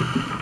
you